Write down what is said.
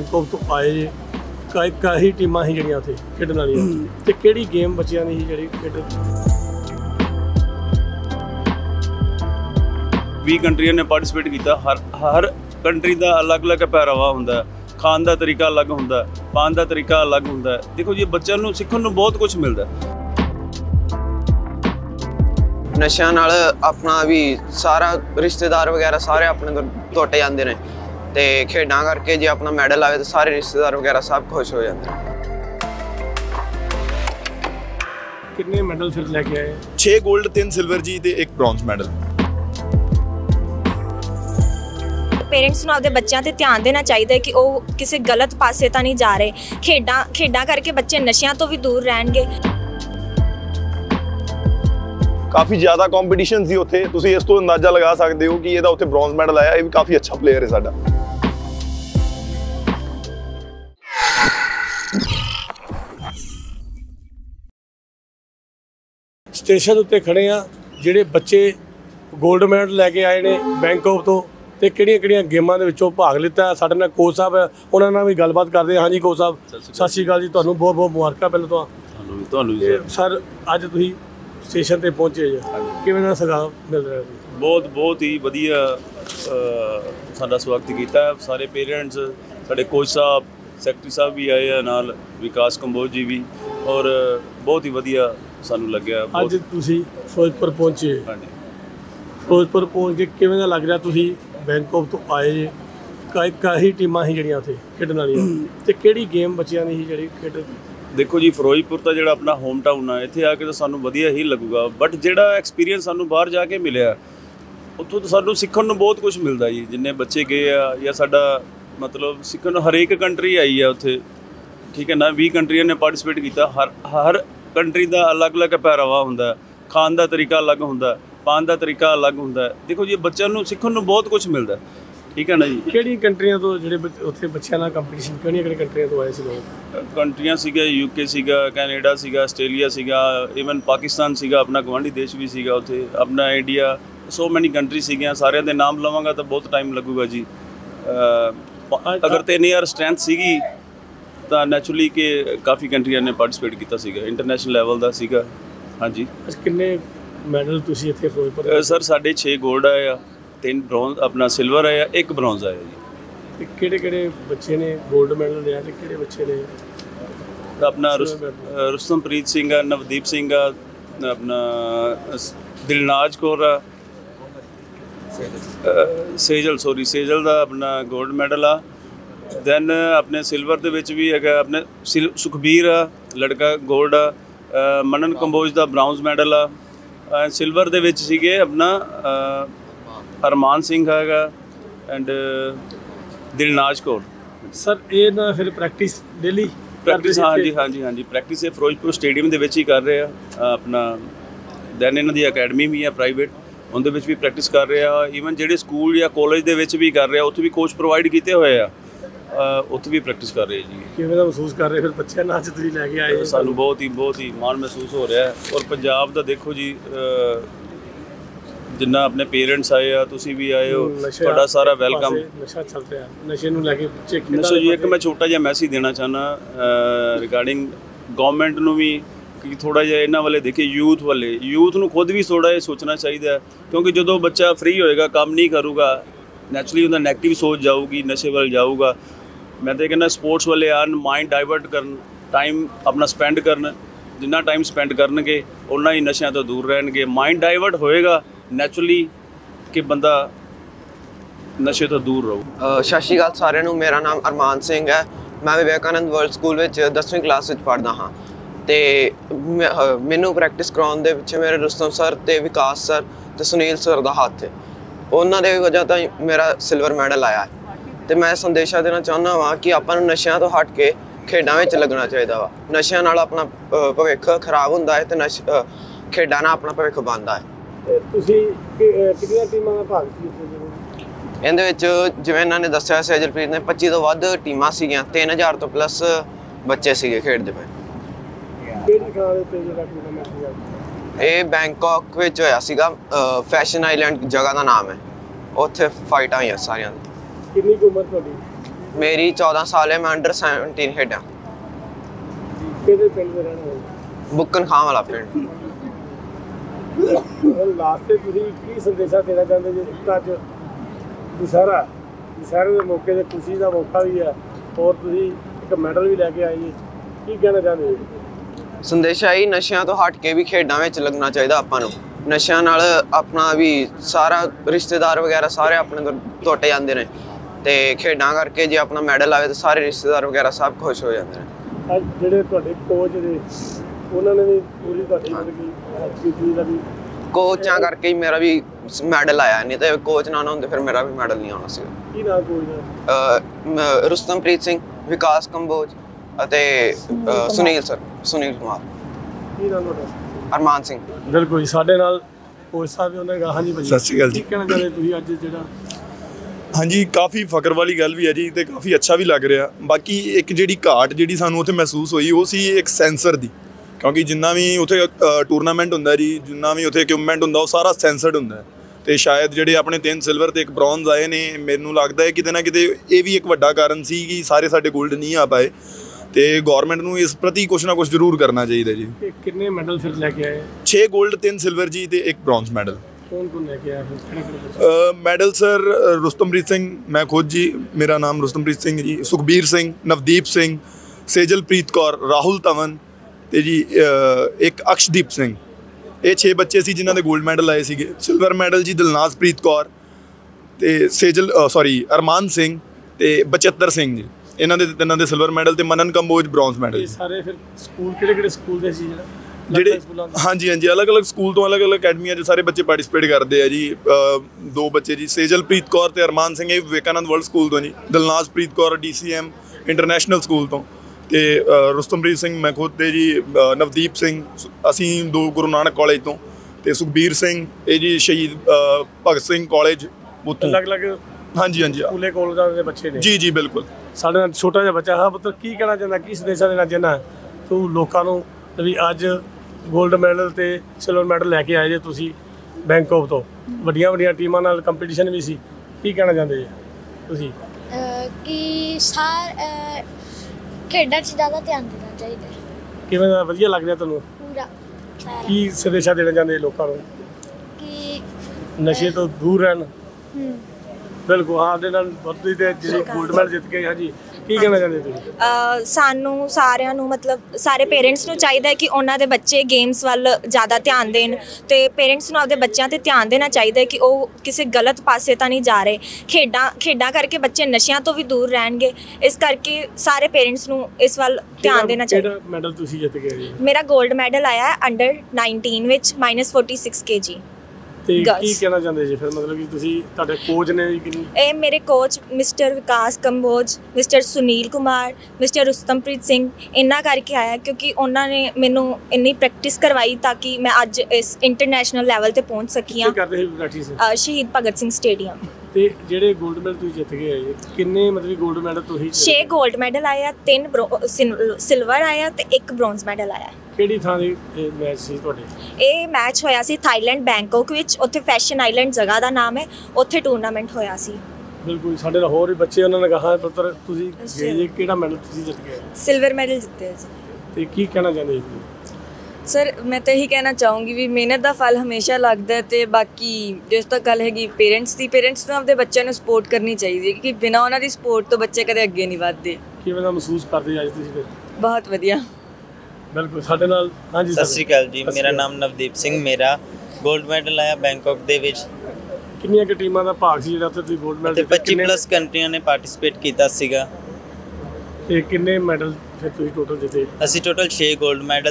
Bangkok ਤੋਂ ਆਏ ਜੇ। ਕਾਈ ਕਾਹੀ ਟੀਮਾਂ ਸੀ ਜਿਹੜੀਆਂ ਉੱਥੇ ਖੇਡਣ ਵਾਲੀਆਂ। ਤੇ ਕਿਹੜੀ ਗੇਮ ਬੱਚਿਆਂ ਦੀ ਸੀ ਜਿਹੜੀ ਖੇਡ 20 ਕੰਟਰੀਆਂ ਨੇ ਪਾਰਟਿਸਿਪੇਟ ਕੀਤਾ। ਹਰ ਹਰ ਕੰਟਰੀ ਦਾ ਅਲੱਗ-ਅਲੱਗ ਪਹਿਰਾਵਾ ਹੁੰਦਾ ਹੈ। ਖਾਣ ਦਾ ਤਰੀਕਾ ਅਲੱਗ ਹੁੰਦਾ ਹੈ। ਪਾਣ ਦਾ ਤਰੀਕਾ ਅਲੱਗ ਹੁੰਦਾ ਹੈ। ਦੇਖੋ ਜੀ ਬੱਚਿਆਂ ਨੂੰ ਸਿੱਖਣ ਨੂੰ ਬਹੁਤ ਕੁਝ ਮਿਲਦਾ ਹੈ। ਨਸ਼ਿਆਂ ਨਾਲ ਆਪਣਾ ਵੀ ਸਾਰਾ ਰਿਸ਼ਤੇਦਾਰ ਵਗੈਰਾ ਸਾਰੇ ਆਪਣੇ ਤੋਂ ਟੁੱਟ ਜਾਂਦੇ ਨੇ। ਤੇ ਖੇਡਾਂ ਕਰਕੇ ਜੇ ਆਪਣਾ ਮੈਡਲ ਆਵੇ ਤਾਂ ਸਾਰੇ ਰਿਸ਼ਤੇਦਾਰ ਵਗੈਰਾ ਸਭ ਖੁਸ਼ ਹੋ ਜਾਂਦੇ ਨੇ। ਕਿੰਨੇ ਮੈਡਲ ਫਿਰ ਲੈ ਕੇ ਆਏ? 6 골ਡ 3 ਸਿਲਵਰ ਜੀ ਤੇ ਇੱਕ ਬ੍ਰੌਂਜ਼ ਮੈਡਲ ਪੇਰੈਂਟਸ ਨੂੰ ਆਪਦੇ ਬੱਚਿਆਂ ਤੇ ਧਿਆਨ ਦੇਣਾ ਚਾਹੀਦਾ ਹੈ ਕਿ ਉਹ ਕਿਸੇ ਗਲਤ ਪਾਸੇ ਤਾਂ ਨਹੀਂ ਜਾ ਰਹੇ। ਖੇਡਾਂ ਖੇਡਾਂ ਕਰਕੇ ਬੱਚੇ ਨਸ਼ਿਆਂ ਤੋਂ ਵੀ ਦੂਰ ਰਹਿਣਗੇ। ਕਾਫੀ ਜ਼ਿਆਦਾ ਕੰਪੀਟੀਸ਼ਨ ਸੀ ਉੱਥੇ। ਤੁਸੀਂ ਇਸ ਤੋਂ ਅੰਦਾਜ਼ਾ ਲਗਾ ਸਕਦੇ ਹੋ ਕਿ ਇਹਦਾ ਉੱਥੇ ਬ੍ਰੌਂਜ਼ ਮੈਡਲ ਆਇਆ। ਇਹ ਵੀ ਕਾਫੀ ਅੱਛਾ ਪਲੇਅਰ ਹੈ ਸਾਡਾ। ਸਟੇਸ਼ਨ ਉੱਤੇ ਖੜੇ ਆ ਜਿਹੜੇ ਬੱਚੇ 골ਡ ਮੈਡਲ ਲੈ ਕੇ ਆਏ ਨੇ ਬੈਂਕਾਕ ਤੋਂ ਤੇ ਕਿਹੜੀਆਂ-ਕਿਹੜੀਆਂ ਗੇਮਾਂ ਦੇ ਵਿੱਚੋਂ ਭਾਗ ਲਿੱਤਾ। ਸਾਡੇ ਨਾਲ ਕੋਚ ਸਾਹਿਬ ਉਹਨਾਂ ਨਾਲ ਵੀ ਗੱਲਬਾਤ ਕਰਦੇ ਹਾਂ। ਹਾਂਜੀ ਕੋਚ ਸਾਹਿਬ ਸਤਿ ਸ਼੍ਰੀ ਅਕਾਲ ਜੀ। ਤੁਹਾਨੂੰ ਬਹੁਤ-ਬਹੁਤ ਮੁਬਾਰਕਾਂ ਪਹਿਲਾਂ ਤਾਂ। ਤੁਹਾਨੂੰ ਵੀ ਤੁਹਾਨੂੰ ਸਰ। ਅੱਜ ਤੁਸੀਂ ਸਟੇਸ਼ਨ ਤੇ ਪਹੁੰਚੇ ਜੀ। ਕਿਵੇਂ ਦਾ ਸਗਾ ਮਿਲ ਰਿਹਾ ਜੀ? ਬਹੁਤ ਬਹੁਤ ਹੀ ਵਧੀਆ ਸਾਡਾ ਸਵਾਗਤ ਕੀਤਾ। ਸਾਰੇ ਪੇਰੈਂਟਸ ਸਾਡੇ ਕੋਚ ਸਾਹਿਬ ਸੈਕਟਰੀ ਸਾਹਿਬ ਵੀ ਆਏ ਆ ਨਾਲ ਵਿਕਾਸ ਕੰਬੋਜ ਜੀ ਵੀ। ਔਰ ਬਹੁਤ ਹੀ ਵਧੀਆ ਸਾਨੂੰ ਲੱਗਿਆ ਬਹੁਤ ਅੱਜ ਤੁਸੀਂ ਫਿਰੋਜ਼ਪੁਰ ਪਹੁੰਚੇ। ਹਾਂਜੀ। ਫਿਰੋਜ਼ਪੁਰ ਪਹੁੰਚ ਕੇ ਕਿਵੇਂ ਦਾ ਲੱਗ ਰਿਹਾ ਤੁਸੀਂ ਬੈਂਕਾਕ ਤੋਂ ਆਏ ਜੇ? ਕਾਈ ਕਾਹੀ ਟੀਮਾਂ ਸੀ ਜਿਹੜੀਆਂ ਉੱਥੇ ਖੇਡਣ ਵਾਲੀਆਂ? ਤੇ ਕਿਹੜੀ ਗੇਮ ਬੱਚਿਆਂ ਦੀ ਸੀ ਜਿਹੜੀ ਖੇਡ? ਦੇਖੋ ਜੀ ਫਿਰੋਜ਼ਪੁਰ ਤਾਂ ਜਿਹੜਾ ਆਪਣਾ ਹੋਮ ਟਾਊਨ ਆ ਇੱਥੇ ਆ ਕੇ ਤਾਂ ਸਾਨੂੰ ਵਧੀਆ ਹੀ ਲੱਗੂਗਾ। ਬਟ ਜਿਹੜਾ ਐਕਸਪੀਰੀਅੰਸ ਸਾਨੂੰ ਬਾਹਰ ਜਾ ਕੇ ਮਿਲਿਆ ਉੱਥੋਂ ਤਾਂ ਸਾਨੂੰ ਸਿੱਖਣ ਨੂੰ ਬਹੁਤ ਕੁਝ ਮਿਲਦਾ ਜੀ। ਜਿੰਨੇ ਬੱਚੇ ਗਏ ਆ ਜਾਂ ਸਾਡਾ ਮਤਲਬ ਸਿੱਖਣ ਨੂੰ ਹਰੇਕ ਕੰਟਰੀ ਆਈ ਆ ਉੱਥੇ। ਠੀਕ ਹੈ ਨਾ? 20 ਕੰਟਰੀਆਂ ਨੇ ਪਾਰਟਿਸਿਪੇਟ ਕੀਤਾ। ਹਰ ਹਰ ਕੰਟਰੀ ਦਾ ਅਲੱਗ-ਅਲੱਗ ਪਹਿਰਾਵਾ ਹੁੰਦਾ ਖਾਣ ਦਾ ਤਰੀਕਾ ਅਲੱਗ ਹੁੰਦਾ ਪਾਣ ਦਾ ਤਰੀਕਾ ਅਲੱਗ ਹੁੰਦਾ ਦੇਖੋ ਜੀ ਬੱਚਿਆਂ ਨੂੰ ਸਿੱਖਣ ਨੂੰ ਬਹੁਤ ਕੁਝ ਮਿਲਦਾ। ਠੀਕ ਹੈ ਨਾ ਜੀ? ਕਿਹੜੀ ਕੰਟਰੀਆਂ ਤੋਂ ਜਿਹੜੇ ਉੱਥੇ ਬੱਚਿਆਂ ਨਾਲ ਕੰਪੀਟੀਸ਼ਨ ਕਿਹੜੀਆਂ ਕਿਹੜੀਆਂ ਕੰਟਰੀਆਂ ਤੋਂ ਆਏ ਸੀ ਲੋਕ? ਕੰਟਰੀਆਂ ਸੀਗਾ ਯੂਕੇ ਸੀਗਾ ਕੈਨੇਡਾ ਸੀਗਾ ਆਸਟ੍ਰੇਲੀਆ ਸੀਗਾ ਇਵਨ ਪਾਕਿਸਤਾਨ ਸੀਗਾ ਆਪਣਾ ਗਵਾਂਢੀ ਦੇਸ਼ ਵੀ ਸੀਗਾ ਉੱਥੇ ਆਪਣਾ ਇੰਡੀਆ ਸੋ ਮੈਨੀ ਕੰਟਰੀ ਸੀਗੀਆਂ। ਸਾਰਿਆਂ ਦੇ ਨਾਮ ਲਵਾਂਗਾ ਤਾਂ ਬਹੁਤ ਟਾਈਮ ਲੱਗੂਗਾ ਜੀ। ਅਗਰ ਤੇ ਯਾਰ ਸਟਰੈਂਥ ਸੀਗੀ ਤਾਂ ਨੈਚੁਰਲੀ ਕਿ ਕਾਫੀ ਕੰਟਰੀਆਂ ਨੇ ਪਾਰਟਿਸਿਪੇਟ ਕੀਤਾ ਸੀਗਾ ਇੰਟਰਨੈਸ਼ਨਲ ਲੈਵਲ ਦਾ ਸੀਗਾ ਹਾਂਜੀ। ਕਿੰਨੇ ਮੈਡਲ ਤੁਸੀਂ ਇੱਥੇ ਫਿਰੋਜ਼ਪੁਰ ਸਰ ਸਾਡੇ 6 ਗੋਲਡ ਆਏ ਆ ਤਿੰਨ ਬ੍ਰੌਂਜ਼ ਆਪਣਾ ਸਿਲਵਰ ਆਇਆ ਇੱਕ ਬ੍ਰੌਂਜ਼ ਆਇਆ ਜੀ। ਤੇ ਕਿਹੜੇ ਕਿਹੜੇ ਬੱਚੇ ਨੇ ਗੋਲਡ ਮੈਡਲ ਲਿਆ ਤੇ ਕਿਹੜੇ ਬੱਚੇ ਨੇ? ਆਪਣਾ ਰੁਸਤਮਪ੍ਰੀਤ ਸਿੰਘ ਆ ਨਵਦੀਪ ਸਿੰਘ ਆ ਆਪਣਾ ਦਿਲਨਾਜ ਕੌਰ ਆ। ਸੇਜਲ ਸੋਰੀ ਸੇਜਲ ਦਾ ਆਪਣਾ ਗੋਲਡ ਮੈਡਲ ਆ। ਦੈਨ ਆਪਣੇ ਸਿਲਵਰ ਦੇ ਵਿੱਚ ਵੀ ਹੈਗਾ ਆਪਣੇ ਸੁਖਬੀਰ ਆ ਲੜਕਾ 골ਡ ਆ ਮਨਨ ਕੰਬੋਜ ਦਾ ਬ੍ਰਾਊਨਜ਼ ਮੈਡਲ ਆ ਸਿਲਵਰ ਦੇ ਵਿੱਚ ਸੀਗੇ ਆਪਣਾ ਅਰਮਾਨ ਸਿੰਘ ਹੈਗਾ ਐਂਡ ਦਿਲਨਾਜ ਕੌਰ। ਸਰ ਇਹ ਨਾ ਫਿਰ ਪ੍ਰੈਕਟਿਸ ਡੇਲੀ ਪ੍ਰੈਕਟਿਸ ਹਾਂਜੀ ਹਾਂਜੀ ਹਾਂਜੀ। ਪ੍ਰੈਕਟਿਸ ਇਹ ਫਿਰੋਜ਼ਪੁਰ ਸਟੇਡੀਅਮ ਦੇ ਵਿੱਚ ਹੀ ਕਰ ਰਹੇ ਆ ਆਪਣਾ ਦੈਨ ਇਹਨਾਂ ਦੀ ਅਕੈਡਮੀ ਵੀ ਆ ਪ੍ਰਾਈਵੇਟ ਉਹਦੇ ਵਿੱਚ ਵੀ ਪ੍ਰੈਕਟਿਸ ਕਰ ਰਹੇ ਆ ਈਵਨ ਜਿਹੜੇ ਸਕੂਲ ਜਾਂ ਕਾਲਜ ਦੇ ਵਿੱਚ ਵੀ ਕਰ ਰਹੇ ਆ ਉੱਥੇ ਵੀ ਕੋਚ ਪ੍ਰੋਵਾਈਡ ਕੀਤੇ ਹੋਏ ਆ। ਉੱਥੇ ਵੀ ਪ੍ਰੈਕਟਿਸ ਕਰ ਰਹੇ ਜੀ। ਕਿਵੇਂ ਦਾ ਮਹਿਸੂਸ ਕਰ ਰਹੇ ਫਿਰ ਬੱਚਿਆਂ ਨਾਲ ਅੱਜ ਤੁਸੀਂ ਲੈ ਕੇ ਆਏ? ਸਾਨੂੰ ਬਹੁਤ ਹੀ ਬਹੁਤ ਹੀ ਮਾਣ ਮਹਿਸੂਸ ਹੋ ਰਿਹਾ ਹੈ। ਔਰ ਪੰਜਾਬ ਦਾ ਦੇਖੋ ਜੀ ਜਿੰਨਾ ਆਪਣੇ ਪੇਰੈਂਟਸ ਆਏ ਆ ਤੁਸੀਂ ਵੀ ਆਏ ਹੋ ਤੁਹਾਡਾ ਸਾਰਾ ਵੈਲਕਮ ਨਸ਼ਾ ਚੱਲ ਰਿਹਾ ਨਸ਼ੇ ਨੂੰ ਲੈ ਕੇ ਬੱਚੇ ਖੇਡਾਂ ਨਸ਼ਾ ਜੀ ਇੱਕ ਮੈਂ ਛੋਟਾ ਜਿਹਾ ਮੈਸੇਜ ਦੇਣਾ ਚਾਹਨਾ ਰਿਗਾਰਡਿੰਗ ਗਵਰਨਮੈਂਟ ਨੂੰ ਵੀ ਕਿ ਥੋੜਾ ਜਿਹਾ ਇਹਨਾਂ ਵੱਲੇ ਦੇਖੇ ਯੂਥ ਵੱਲੇ। ਯੂਥ ਨੂੰ ਖੁਦ ਵੀ ਥੋੜਾ ਇਹ ਸੋਚਣਾ ਚਾਹੀਦਾ ਕਿਉਂਕਿ ਜਦੋਂ ਬੱਚਾ ਫ੍ਰੀ ਹੋਏਗਾ ਕੰਮ ਨਹੀਂ ਕਰੂਗਾ ਨੈਚੁਰਲੀ ਉਹਦਾ ਨੈਗੇਟਿਵ ਸੋਚ ਜਾਊਗੀ ਨਸ਼ੇ ਵੱਲ ਜਾਊਗਾ ਮੈਂ ਤਾਂ ਕਹਿੰਦਾ ਸਪੋਰਟਸ ਵਾਲੇ ਆਣ ਮਾਈਂਡ ਡਾਈਵਰਟ ਕਰਨ ਟਾਈਮ ਆਪਣਾ ਸਪੈਂਡ ਕਰਨ, ਜਿੰਨਾ ਟਾਈਮ ਸਪੈਂਡ ਕਰਨਗੇ ਉਨਾ ਹੀ ਨਸ਼ਿਆਂ ਤੋਂ ਦੂਰ ਰਹਿਣਗੇ। ਮਾਈਂਡ ਡਾਈਵਰਟ ਹੋਏਗਾ ਨੈਚੁਰਲੀ ਕਿ ਬੰਦਾ ਨਸ਼ੇ ਤੋਂ ਦੂਰ ਰਹੂ। ਸਤਿ ਸ਼੍ਰੀ ਅਕਾਲ ਸਾਰਿਆਂ ਨੂੰ, ਮੇਰਾ ਨਾਮ ਅਰਮਾਨ ਸਿੰਘ ਹੈ। ਮੈਂ ਵਿਵੇਕਾਨੰਦ ਵਰਲਡ ਸਕੂਲ ਵਿੱਚ 10ਵੀਂ ਕਲਾਸ ਵਿੱਚ ਪੜ੍ਹਦਾ ਹਾਂ। ਤੇ ਮੈਂ- ਮੈਨੂੰ ਪ੍ਰੈਕਟਿਸ ਕਰਾਉਣ ਦੇ ਪਿੱਛੇ ਮੇਰੇ ਰੁਸਤਮ ਸਰ ਤੇ ਵਿਕਾਸ ਸਰ ਤੇ ਸੁਨੀਲ ਸਰ ਦਾ ਹੱਥ ਹੈ। ਉਹਨਾਂ ਦੇ ਵਜ੍ਹਾ ਤੋਂ ਮੇਰਾ ਸਿਲਵਰ ਮੈਡਲ ਆਇਆ ਹੈ। ਤੇ ਮੈਂ ਸੰਦੇਸ਼ਾ ਦੇਣਾ ਚਾਹੁੰਦਾ ਹਾਂ ਕਿ ਆਪਾਂ ਨੂੰ ਨਸ਼ਿਆਂ ਤੋਂ ਹਟ ਕੇ ਖੇਡਾਂ ਵਿੱਚ ਲੱਗਣਾ ਚਾਹੀਦਾ ਵਾ। ਨਸ਼ਿਆਂ ਨਾਲ ਆਪਣਾ ਭਵਿੱਖ ਖਰਾਬ ਹੁੰਦਾ ਹੈ ਤੇ ਖੇਡਾਂ ਨਾਲ ਆਪਣਾ ਭਵਿੱਖ ਬਣਦਾ ਹੈ। ਤੁਸੀਂ ਕਿੰਨੀਆਂ ਟੀਮਾਂ ਦਾ ਭਾਗ ਸੀ? ਇਹਦੇ ਵਿੱਚ ਜਿਵੇਂ ਇਹਨਾਂ ਨੇ ਦੱਸਿਆ ਸੇਜਲਪ੍ਰੀਤ ਨੇ 25 ਤੋਂ ਵੱਧ ਟੀਮਾਂ ਸੀਗੀਆਂ 3000 ਤੋਂ ਪਲੱਸ ਬੱਚੇ ਸੀਗੇ ਖੇਡਦੇ ਪਏ। ਇਹ ਬੈਂਕਾਕ ਵਿੱਚ ਹੋਇਆ ਸੀਗਾ ਫੈਸ਼ਨ ਆਈਲੈਂਡ ਜਗ੍ਹਾ ਦਾ ਨਾਮ ਹੈ। ਉੱਥੇ ਫਾਈਟਾਂ ਹੋਈਆਂ ਸਾਰੀਆਂ ਦੀ। ਕਿੰਨੀ ਕੁ ਉਮਰ ਤੁਹਾਡੀ? ਮੇਰੀ 14 ਸਾਲ ਹੈ ਮੈਂ ਅੰਡਰ 17 ਖੇਡਾਂ ਕਿਹੜੇ ਪਿੰਡ ਦੇ ਰਹਿਣ ਵਾਲੇ? ਬੁੱਕਨ ਖਾਂ ਵਾਲਾ ਪਿੰਡ। ਲਾਸਟ ਤੇ ਤੁਸੀਂ ਕੀ ਸੰਦੇਸ਼ਾ ਦੇਣਾ ਚਾਹੁੰਦੇ ਜੀ ਅੱਜ ਦੁਸਹਿਰਾ ਦੁਸਹਿਰੇ ਦੇ ਮੌਕੇ ਤੇ ਖੁਸ਼ੀ ਦਾ ਮੌਕਾ ਵੀ ਹੈ ਔਰ ਤੁਸੀਂ ਇੱਕ ਮੈਡਲ ਵੀ ਲੈ ਕੇ ਆਏ ਜੀ। ਕੀ ਕਹਿਣਾ ਚਾਹੁੰਦੇ ਜੀ ਸੰਦੇਸ਼ਾ ਹੀ ਨਸ਼ਿਆਂ ਤੋਂ ਹਟ ਕੇ ਵੀ ਖੇਡਾਂ ਵਿੱਚ ਲੱਗਣਾ ਚਾਹੀਦਾ ਆਪਾਂ ਨੂੰ। ਨਸ਼ਿਆਂ ਨਾਲ ਆਪਣਾ ਵੀ ਸਾਰਾ ਰਿਸ਼ਤੇਦਾਰ ਵਗੈਰਾ ਸਾਰੇ ਆਪਣੇ ਤੋਂ ਟੁੱਟ ਜਾਂਦੇ ਨੇ। ਤੇ ਖੇਡਾਂ ਕਰਕੇ ਜੇ ਆਪਣਾ ਮੈਡਲ ਆਵੇ ਤਾਂ ਸਾਰੇ ਰਿਸ਼ਤੇਦਾਰ ਵਗੈਰਾ ਸਭ ਖੁਸ਼ ਹੋ ਜਾਂਦੇ ਨੇ। ਅੱਜ ਜਿਹੜੇ ਤੁਹਾਡੇ ਕੋਚ ਨੇ ਉਹਨਾਂ ਨੇ ਵੀ ਪੂਰੀ ਤੁਹਾਡੀ ਮਤਲਬ ਕੀਤੀ ਦਾ? ਵੀ ਕੋਚਾਂ ਕਰਕੇ ਹੀ ਮੇਰਾ ਵੀ ਮੈਡਲ ਆਇਆ ਨਹੀਂ ਤੇ ਕੋਚ ਨਾ ਨਾ ਹੁੰਦੇ ਫਿਰ ਮੇਰਾ ਵੀ ਮੈਡਲ ਨਹੀਂ ਆਉਣਾ ਸੀ। ਕੀ ਨਾਮ ਕੋਚ ਦਾ? ਰੁਸਤਮਪ੍ਰੀਤ ਸਿੰਘ ਵਿਕਾਸ ਕੰਬੋਜ ਅਤੇ ਸੁਨੀਲ ਸਰ ਸੁਨੀਲ ਕੁਮਾਰ। ਕੀ ਨਾਮ ਤੁਹਾਡਾ? ਅਰਮਾਨ ਸਿੰਘ। ਬਿਲਕੁਲ ਸਾਡੇ ਨਾਲ ਕੋਚ ਸਾਹਿਬ ਵੀ ਉਹਨਾਂ ਨੇ ਕਹਾ ਹਾਂਜੀ ਭਾਜੀ। ਸਤਿ ਸ਼੍ਰੀ ਅਕਾਲ ਜੀ। ਕਹਿਣਾ ਚਾਹੁੰਦੇ ਤੁਸੀਂ ਅੱਜ ਜਿਹੜਾ ਹਾਂਜੀ ਕਾਫੀ ਫਕਰ ਵਾਲੀ ਗੱਲ ਵੀ ਹੈ ਜੀ ਤੇ ਕਾਫੀ ਅੱਛਾ ਵੀ ਲੱਗ ਰਿਹਾ। ਬਾਕੀ ਇੱਕ ਜਿਹੜੀ ਘਾਟ ਜਿਹੜੀ ਸਾਨੂੰ ਉੱਥੇ ਮਹਿਸੂਸ ਹੋਈ ਉਹ ਸੀ ਇੱਕ ਸੈਂਸਰ ਦੀ। ਕਿਉਂਕਿ ਜਿੰਨਾ ਵੀ ਉੱਥੇ ਟੂਰਨਾਮੈਂਟ ਹੁੰਦਾ ਜੀ ਜਿੰਨਾ ਵੀ ਉੱਥੇ ਇਕਵਿਪਮੈਂਟ ਹੁੰਦਾ ਉਹ ਸਾਰਾ ਸੈਂਸਰਡ ਹੁੰਦਾ। ਤੇ ਸ਼ਾਇਦ ਜਿਹੜੇ ਆਪਣੇ ਤਿੰਨ ਸਿਲਵਰ ਤੇ ਇੱਕ ਬ੍ਰੌਂਜ਼ ਆਏ ਨੇ ਮੈਨੂੰ ਲੱਗਦਾ ਹੈ ਕਿਤੇ ਨਾ ਕਿਤੇ ਇਹ ਵੀ ਇੱਕ ਵੱਡਾ ਕਾਰਨ ਸੀ ਕਿ ਸਾਰੇ ਸਾਡੇ 골ਡ ਨਹੀਂ ਆ ਪਾਏ। ਤੇ ਗਵਰਨਮੈਂਟ ਨੂੰ ਇਸ ਪ੍ਰਤੀ ਕੁਝ ਨਾ ਕੁਝ ਜ਼ਰੂਰ ਕਰਨਾ ਚਾਹੀਦਾ ਜੀ। ਕਿੰਨੇ ਮੈਡਲ ਫਿਰ ਲੈ ਕੇ ਆਏ? 6 골ਡ 3 ਸਿਲਵਰ ਜੀ ਤੇ ਇੱਕ ਬ੍ਰੌਂਜ਼ ਮੈਡਲ ਕੌਣ ਕੌਣ ਲੈ ਕੇ ਆਇਆ ਫਿਰ? ਕਿਹੜੇ ਕਿਹੜੇ ਬੱਚੇ? ਮੈਡਲ ਸਰ ਰੁਸਤਮਪ੍ਰੀਤ ਸਿੰਘ ਮੈਂ ਖੁਦ ਜੀ ਮੇਰਾ ਨਾਮ ਰੁਸਤਮਪ੍ਰੀਤ ਸਿੰਘ ਜੀ। ਸੁਖਬੀਰ ਸਿੰਘ ਨਵਦੀਪ ਸਿੰਘ ਸੇਜਲਪ੍ਰੀਤ ਕੌਰ ਰਾਹੁਲ ਤਵਨ ਤੇ ਜੀ ਇੱਕ ਅਕਸ਼ਦੀਪ ਸਿੰਘ। ਇਹ 6 ਬੱਚੇ ਸੀ ਜਿਨ੍ਹਾਂ ਦੇ 골ਡ ਮੈਡਲ ਆਏ ਸੀਗੇ। ਸਿਲਵਰ ਮੈਡਲ ਜੀ ਦਿਲਨਾਜ਼ਪ੍ਰੀਤ ਕੌਰ ਤੇ ਸੇਜਲ ਸੌਰੀ ਅਰਮਾਨ ਸਿੰਘ ਤੇ ਬਚਿੱਤਰ ਸਿੰਘ ਜੀ। ਇਹਨਾਂ ਦੇ ਤਿੰਨਾਂ ਦੇ ਸਿਲਵਰ ਮੈਡਲ ਤੇ ਮਨਨ ਕੰਬੋਜ ਬ੍ਰੌਂਜ਼ ਮੈਡਲ ਇਹ ਸਾਰੇ ਫਿਰ ਸਕੂਲ ਕਿਹੜੇ ਕਿਹੜੇ ਸਕੂਲ ਦੇ ਸੀ ਜਿਹੜਾ? ਜਿਹੜੇ? ਹਾਂਜੀ ਹਾਂਜੀ ਅਲੱਗ-ਅਲੱਗ ਸਕੂਲ ਤੋਂ ਅਲੱਗ-ਅਲੱਗ ਅਕੈਡਮੀਆਂ 'ਚ ਸਾਰੇ ਬੱਚੇ ਪਾਰਟਿਸਿਪੇਟ ਕਰਦੇ ਆ ਜੀ। ਦੋ ਬੱਚੇ ਜੀ ਸੇਜਲਪ੍ਰੀਤ ਕੌਰ ਤੇ ਅਰਮਾਨ ਸਿੰਘ ਇਹ ਵਿਵੇਕਾਨੰਦ ਵਰਲਡ ਸਕੂਲ ਤੋਂ ਜੀ Dilnazpreet Kaur DCM international school ਤੋਂ। ਤੇ ਰੁਸਤਮਪ੍ਰੀਤ ਸਿੰਘ ਮੈਂ ਖੁਦ ਤੇ ਜੀ ਨਵਦੀਪ ਸਿੰਘ ਅਸੀਂ ਦੋ ਗੁਰੂ ਨਾਨਕ ਕਾਲਜ ਤੋਂ। ਤੇ ਸੁਖਬੀਰ ਸਿੰਘ ਇਹ ਜੀ ਸ਼ਹੀਦ ਭਗਤ ਸਿੰਘ ਕਾਲਜ ਉੱਥੋਂ। ਅਲੱਗ-ਅਲੱਗ ਹਾਂਜੀ ਹਾਂਜੀ। ਸਕੂਲੇ ਕਾਲਜਾਂ ਦੇ ਬੱਚੇ ਨੇ। ਜੀ ਜੀ ਬਿਲਕੁਲ। ਸਾਡੇ ਨਾਲ ਛੋਟਾ ਜਿਹਾ ਬੱਚਾ ਹਾਂ ਪੁੱਤਰ ਕੀ ਕਹਿਣਾ ਚਾਹੁੰਦਾ ਕੀ ਸੰਦੇਸ਼ਾ ਦੇਣਾ ਚਾਹੁੰਦਾ? ਤੂੰ ਲੋਕਾਂ ਨੂੰ ਵੀ ਅੱਜ 골ਡ ਮੈਡਲ ਤੇ ਸਿਲਵਰ ਮੈਡਲ ਲੈ ਕੇ ਆਏ ਜੇ ਤੁਸੀਂ ਬੈਂਕਾਕ ਤੋਂ। ਵੱਡੀਆਂ ਵੱਡੀਆਂ ਟੀਮਾਂ ਨਾਲ ਕੰਪੀਟੀਸ਼ਨ ਵੀ ਸੀ। ਕੀ ਕਹਿਣਾ ਚਾਹੁੰਦੇ ਜੀ ਤੁਸੀਂ? ਕਿ ਸਾਰ ਖੇਡਾਂ 'ਚ ਜ਼ਿਆਦਾ ਧਿਆਨ ਦੇਣਾ ਚਾਹੀਦਾ ਹੈ। ਕਿਵੇਂ ਦਾ ਵਧੀਆ ਲੱਗ ਰਿਹਾ ਤੁਹਾਨੂੰ? ਪੂਰਾ ਕੀ ਸੰਦੇਸ਼ਾ ਦੇਣਾ ਚਾਹੁੰਦੇ ਲੋਕਾਂ ਨੂੰ? ਕਿ ਨਸ਼ੇ ਤੋਂ ਦੂਰ ਰਹਿਣ। ਹਮ, ਬਿਲਕੁਲ ਹਾਂ ਦੇ ਨਾਲ ਵੱਧਦੀ ਤੇ ਜਿਹੜੀ 골ਡ ਮੈਡਲ ਜਿੱਤ ਕੇ ਹਾਂਜੀ। ਕੀ ਕਹਿਣਾ ਚਾਹੁੰਦੇ ਤੁਸੀਂ? ਅ, ਸਾਨੂੰ ਸਾਰਿਆਂ ਨੂੰ ਮਤਲਬ ਸਾਰੇ ਪੇਰੈਂਟਸ ਨੂੰ ਚਾਹੀਦਾ ਹੈ ਕਿ ਉਹਨਾਂ ਦੇ ਬੱਚੇ ਗੇਮਸ ਵੱਲ ਜ਼ਿਆਦਾ ਧਿਆਨ ਦੇਣ ਤੇ ਪੇਰੈਂਟਸ ਨੂੰ ਆਪਦੇ ਬੱਚਿਆਂ ਤੇ ਧਿਆਨ ਦੇਣਾ ਚਾਹੀਦਾ ਹੈ ਕਿ ਉਹ ਕਿਸੇ ਗਲਤ ਪਾਸੇ ਤਾਂ ਨਹੀਂ ਜਾ ਰਹੇ। ਖੇਡਾਂ ਖੇਡਾਂ ਕਰਕੇ ਬੱਚੇ ਨਸ਼ਿਆਂ ਤੋਂ ਵੀ ਦੂਰ ਰਹਿਣਗੇ। ਇਸ ਕਰਕੇ ਸਾਰੇ ਪੇਰੈਂਟਸ ਨੂੰ ਇਸ ਵੱਲ ਧਿਆਨ ਦੇਣਾ ਚਾਹੀਦਾ। ਮੈਡਲ ਤੁਸੀਂ ਜਿੱਤ ਗਏ ਜੀ? ਮੇਰਾ 골ਡ ਮੈਡਲ ਆਇਆ ਹੈ ਅੰਡਰ 19 ਵਿੱਚ -46 ਕੇਜੀ ਤੇ ਕੀ Girls. ਕਹਿਣਾ ਚਾਹੁੰਦੇ ਜੀ? ਫਿਰ ਮਤਲਬ ਕਿ ਤੁਸੀਂ ਤੁਹਾਡੇ ਕੋਚ ਨੇ ਜੀ ਕਿੰਨੀ ਇਹ ਮੇਰੇ coach mister Vikas Kamboj mister Sunil Kumar mister Rustampreet Singh ਇਹਨਾਂ ਕਰਕੇ ਆਇਆ ਕਿਉਂਕਿ ਉਹਨਾਂ ਨੇ ਮੈਨੂੰ ਇੰਨੀ ਪ੍ਰੈਕਟਿਸ ਕਰਵਾਈ ਤਾਂ ਕਿ ਮੈਂ ਅੱਜ ਇਸ ਇੰਟਰਨੈਸ਼ਨਲ ਲੈਵਲ ਤੇ ਪਹੁੰਚ ਸਕੀ ਹਾਂ। ਕਰਦੇ ਸੀ ਸ਼ਹੀਦ ਭਗਤ ਸਿੰਘ ਸਟੇਡੀਅਮ ਤੇ ਜਿਹੜੇ 골ਡ ਮੈਡਲ ਤੁਸੀਂ ਜਿੱਤ ਗਏ ਆਏ ਕਿੰਨੇ ਮਤਲਬ 골ਡ ਮੈਡਲ ਤੁਸੀਂ 6 골ਡ ਮੈਡਲ ਆਇਆ 3 ਸਿਲਵਰ ਆਇਆ ਤੇ 1 ਬ੍ਰੌਂਜ਼ ਮੈਡਲ ਆਇਆ। ਕਿਹੜੀ ਥਾਂ ਦੇ ਮੈਚ ਸੀ ਤੁਹਾਡੇ? ਇਹ ਮੈਚ ਹੋਇਆ ਸੀ ਥਾਈਲੈਂਡ ਬੈਂਕਾਕ ਵਿੱਚ ਉੱਥੇ ਫੈਸ਼ਨ ਆਈਲੈਂਡ ਜਗ੍ਹਾ ਦਾ ਨਾਮ ਹੈ ਉੱਥੇ ਟੂਰਨਾਮੈਂਟ ਹੋਇਆ ਸੀ। ਬਿਲਕੁਲ ਸਾਡੇ ਨਾਲ ਹੋਰ ਵੀ ਬੱਚੇ ਉਹਨਾਂ ਨੇ ਕਹਾ ਪੁੱਤਰ ਤੁਸੀਂ ਕਿਹੜਾ ਮੈਡਲ ਤੁਸੀਂ ਜਿੱਤ ਗਏ? ਸਿਲਵਰ ਮੈਡਲ ਜਿੱਤਿਆ ਜੀ। ਤੇ ਕੀ ਕਹਿਣਾ ਚਾਹੁੰਦੇ ਜੀ? ਸਰ ਮੈਂ ਤਾਂ ਇਹੀ ਕਹਿਣਾ ਚਾਹੂੰਗੀ ਵੀ ਮਿਹਨਤ ਦਾ ਫਲ ਹਮੇਸ਼ਾ ਲੱਗਦਾ ਹੈ ਤੇ ਬਾਕੀ ਜਿਸ ਤੱਕ ਗੱਲ ਹੈਗੀ ਪੇਰੈਂਟਸ ਦੀ ਪੇਰੈਂਟਸ ਨੂੰ ਆਪਣੇ ਬੱਚਿਆਂ ਨੂੰ ਸਪੋਰਟ ਕਰਨੀ ਚਾਹੀਦੀ ਹੈ ਕਿ ਬਿਨਾਂ ਉਹਨਾਂ ਦੀ ਸਪੋਰਟ ਤੋਂ ਬੱਚੇ ਕਦੇ ਅੱਗੇ ਨਹੀਂ ਵੱਧਦੇ। ਕਿਵੇਂ ਦਾ ਮਹਿਸੂਸ ਕਰਦੇ ਅੱਜ ਤੁਸੀਂ ਫਿਰ? ਬਹੁਤ ਵਧੀਆ। ਬਿਲਕੁਲ ਸਾਡੇ ਨਾਲ ਹਾਂਜੀ ਸਤਿ ਸ਼੍ਰੀ ਅਕਾਲ ਜੀ ਮੇਰਾ ਨਾਮ ਨਵਦੀਪ ਸਿੰਘ ਮੇਰਾ 골ਡ ਮੈਡਲ ਆਇਆ ਬੈਂਕਾਕ ਦੇ ਵਿੱਚ। ਕਿੰਨੀਆਂ ਕਿ ਟੀਮਾਂ ਦਾ ਭਾਗ ਸੀ ਜਿਹੜਾ ਤੁਸੀਂ 골ਡ ਮੈਡਲ ਜਿੱਤਿਆ? 25 ਪਲੱਸ ਕੰਟਰੀਆਂ ਨੇ ਪਾਰਟਿਸਿਪੇਟ ਕੀਤਾ ਸੀਗਾ। ਤੇ ਕਿੰਨੇ ਮੈਡਲ ਫਿਰ ਤੁਸੀਂ ਟੋਟਲ ਜਿੱਤੇ? ਅਸੀਂ ਟੋਟਲ 6 골ਡ ਮੈਡਲ